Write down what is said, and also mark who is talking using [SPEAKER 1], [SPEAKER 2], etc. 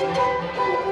[SPEAKER 1] Música